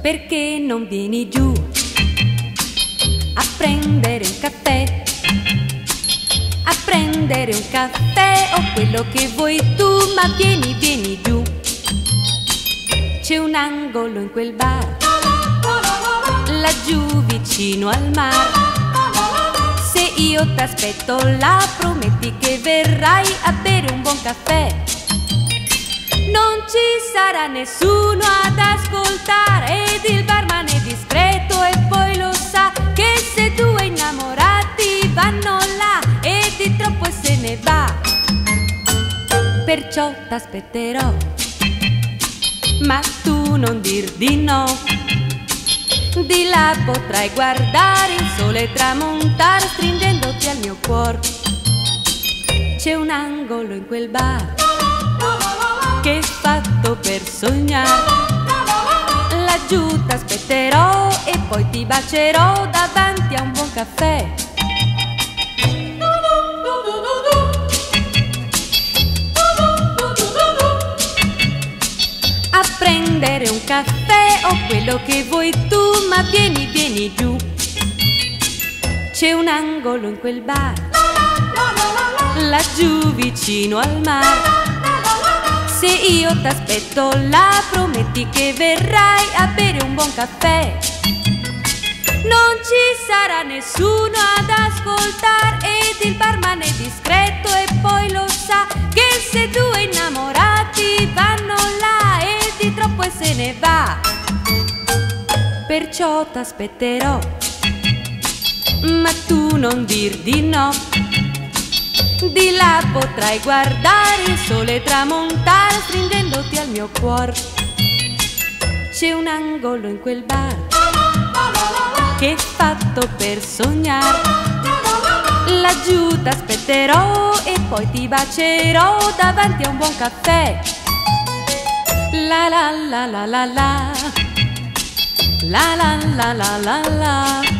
perché non vieni giù a prendere un caffè? A prendere un caffè o quello che vuoi tu, ma vieni, vieni giù. C'è un angolo in quel bar, laggiù vicino al mare. Se io t'aspetto là, prometti che verrai a bere un buon caffè. Ci sarà nessuno ad ascoltare ed il barman è discreto e poi lo sa che se due innamorati vanno là e di troppo se ne va. Perciò t'aspetterò, ma tu non dir di no. Di là potrai guardare il sole tramontare stringendoti al mio cuore. C'è un angolo in quel bar per sognare. Laggiù t'aspetterò e poi ti bacerò davanti a un buon caffè. A prendere un caffè o quello che vuoi tu, ma vieni, vieni giù. C'è un angolo in quel bar, laggiù vicino al mare. Se io t'aspetto là, prometti che verrai a bere un buon caffè. Non ci sarà nessuno ad ascoltare ed il barman è discreto e poi lo sa che se due innamorati vanno là e di troppo e se ne va. Perciò t'aspetterò, ma tu non dir di no. Di là potrai guardare il sole tramontare stringendoti al mio cuore. C'è un angolo in quel bar che è fatto per sognare. Laggiù t'aspetterò e poi ti bacerò davanti a un buon caffè. La la la la la la. La la la